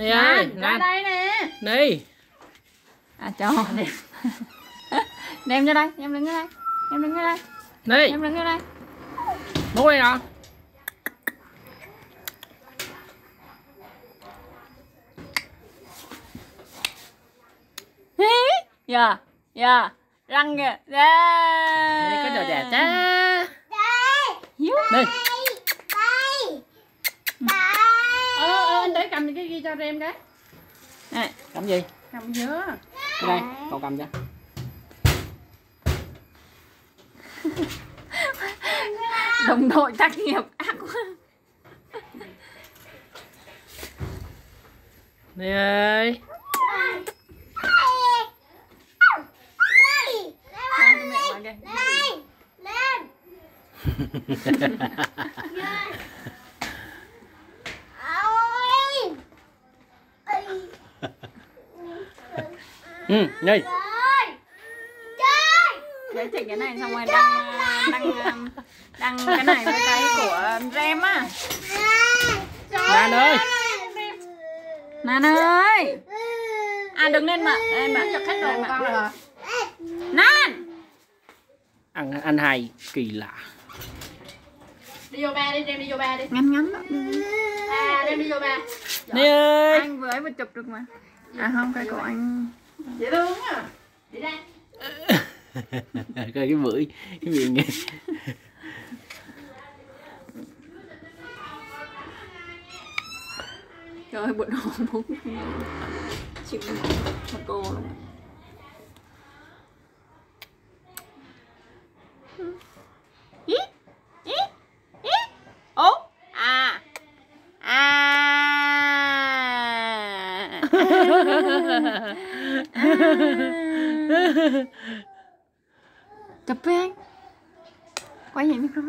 Nì ơi, Ra đây nè. Nì À cho nè. Đem cho đây, em đứng ở đây Em đứng ở đây, Nì em đứng ở đây. Bố đây nè Dạ, dạ Răng kìa. Dạ Nì có đồ đẹp cha Hiếu Nì cho em cái Nè, Cầm gì? cầm dứa đây, con cầm cho Đồng đội tác nghiệp ác quá Nì ơi cái Ừ, Nì Để chỉnh cái này xong rồi đăng đăng đăng cái này với cái của Rem á. Lan ơi. Nan ơi. À đừng lên mà. Em bạn chặt hết đồ con rồi. Nan! Ăn anh hai kỳ lạ. Đi vô ba đi đem đi vô ba đi. Ngắn ngắn đó. À đem đi vô ba. Nì ơi Anh vừa ấy vừa chụp được mà. À không cái của anh dễ thương à. Đi ra Coi cái bưởi Cái miệng nghe. Trời ơi bụng hồn muốn Chịu một cô luôn Ý Ý Ý Ố À À Chụp với anh. Quay nhảy micro